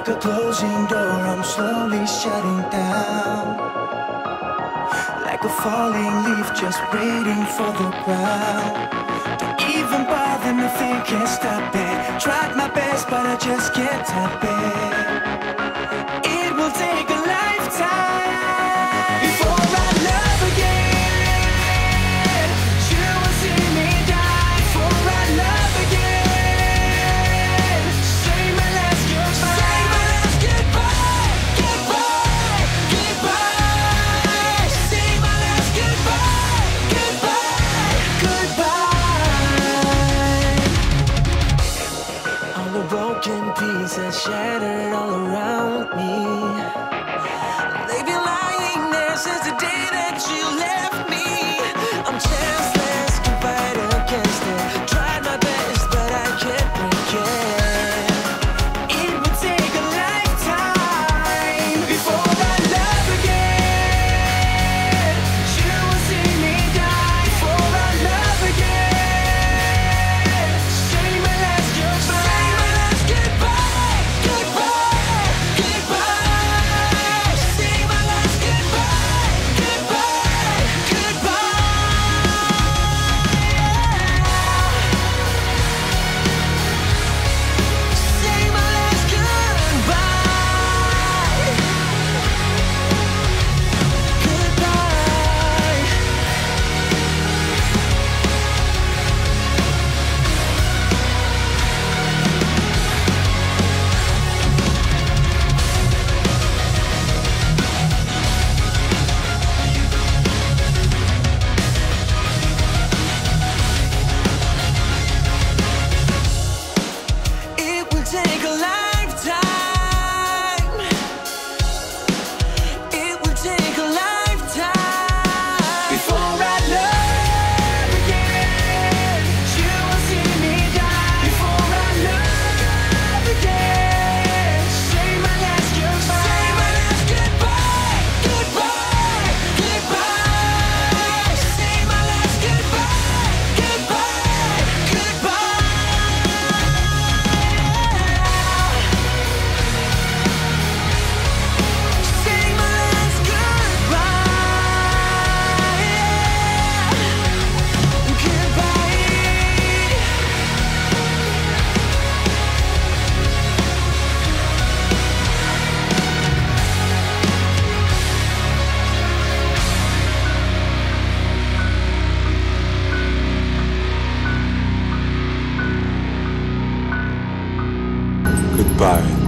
Like a closing door, I'm slowly shutting down. Like a falling leaf just waiting for the ground. Don't even bother, nothing can stop it. Tried my best, but I just can't stop it. pieces shattered all around me. They've been lying there since the day. Goodbye.